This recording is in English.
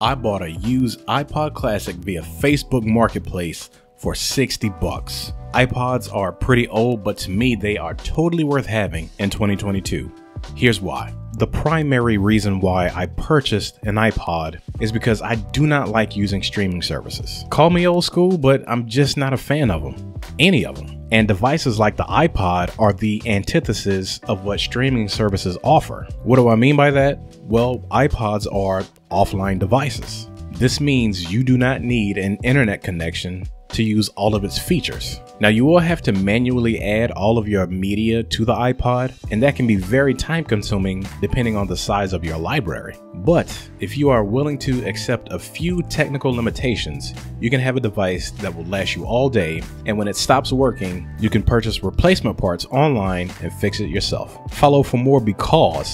I bought a used iPod Classic via Facebook Marketplace for 60 bucks. iPods are pretty old, but to me, they are totally worth having in 2022. Here's why. The primary reason why I purchased an iPod is because I do not like using streaming services. Call me old school, but I'm just not a fan of them. Any of them. And devices like the iPod are the antithesis of what streaming services offer. What do I mean by that? Well, iPods are offline devices. This means you do not need an internet connection to use all of its features. Now you will have to manually add all of your media to the iPod and that can be very time consuming depending on the size of your library. But if you are willing to accept a few technical limitations, you can have a device that will last you all day and when it stops working, you can purchase replacement parts online and fix it yourself. Follow for more because